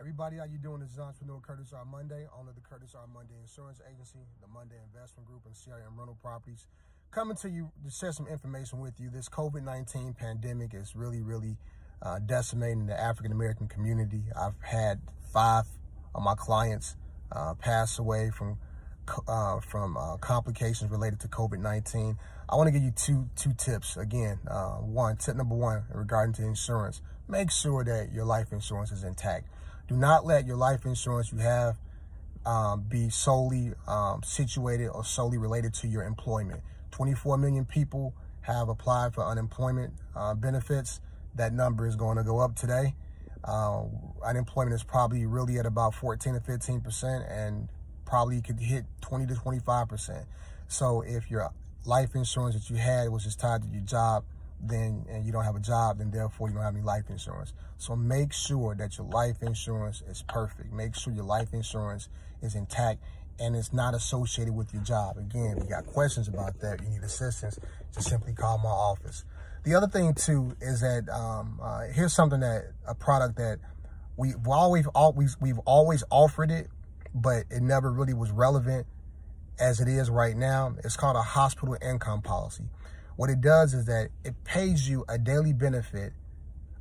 Everybody, how you doing? This is entrepreneur Curtis R. Monday, owner of the Curtis R. Monday Insurance Agency, the Monday Investment Group, and CRM Rental Properties. Coming to you to share some information with you. This COVID-19 pandemic is really, really uh, decimating the African American community. I've had five of my clients uh, pass away from uh, from uh, complications related to COVID-19. I want to give you two two tips. Again, uh, one tip number one regarding to insurance: make sure that your life insurance is intact. Do not let your life insurance you have um, be solely um, situated or solely related to your employment. 24 million people have applied for unemployment uh, benefits. That number is going to go up today. Uh, unemployment is probably really at about 14 to 15 percent, and probably could hit 20 to 25 percent. So if your life insurance that you had was just tied to your job, then and you don't have a job, then therefore you don't have any life insurance. So make sure that your life insurance is perfect. Make sure your life insurance is intact and it's not associated with your job. Again, if you got questions about that, you need assistance, just simply call my office. The other thing too is that um, uh, here's something that a product that we've always always we've always offered it, but it never really was relevant as it is right now. It's called a hospital income policy. What it does is that it pays you a daily benefit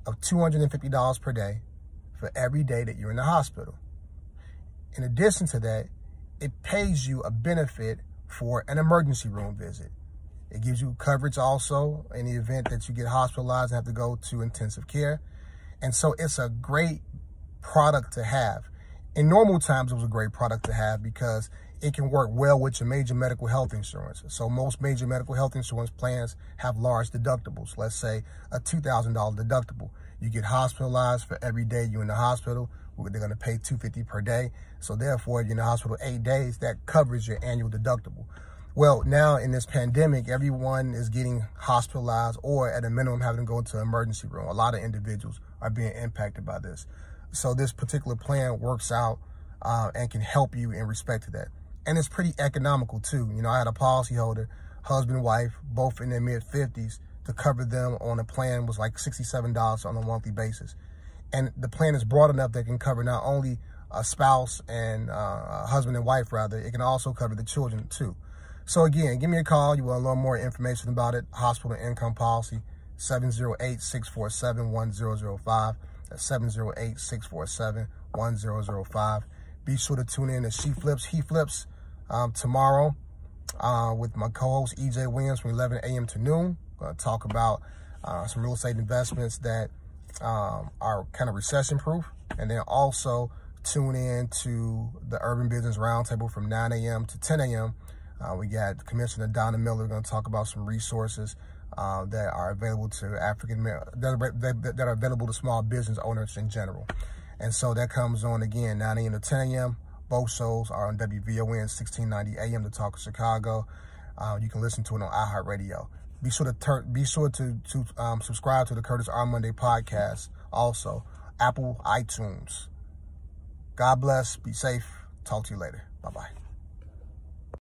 of $250 per day for every day that you're in the hospital. In addition to that, it pays you a benefit for an emergency room visit. It gives you coverage also in the event that you get hospitalized and have to go to intensive care. And so it's a great product to have. In normal times, it was a great product to have because it can work well with your major medical health insurance. So most major medical health insurance plans have large deductibles. Let's say a $2,000 deductible. You get hospitalized for every day you're in the hospital. They're going to pay 250 per day. So therefore, you're in the hospital eight days. That covers your annual deductible. Well, now in this pandemic, everyone is getting hospitalized or at a minimum having to go into an emergency room. A lot of individuals are being impacted by this. So this particular plan works out uh, and can help you in respect to that and it's pretty economical too. You know, I had a policyholder, husband, wife, both in their mid 50s to cover them on a plan was like $67 on a monthly basis. And the plan is broad enough that can cover not only a spouse and uh, husband and wife, rather, it can also cover the children too. So again, give me a call. You want to learn more information about it. Hospital income policy, 708-647-1005. That's 708-647-1005. Be sure to tune in to She Flips, He Flips um, tomorrow uh, with my co-host EJ Williams from 11 a.m. to noon. Going to talk about uh, some real estate investments that um, are kind of recession-proof. And then also tune in to the Urban Business Roundtable from 9 a.m. to 10 a.m. Uh, we got Commissioner Donna Miller going to talk about some resources uh, that are available to African that that, are available to small business owners in general. And so that comes on again 9 a.m. to 10 a.m. Both shows are on WVON 1690 AM to talk of Chicago. Uh, you can listen to it on iHeartRadio. Be sure to be sure to to um, subscribe to the Curtis R Monday podcast. Also, Apple iTunes. God bless. Be safe. Talk to you later. Bye bye.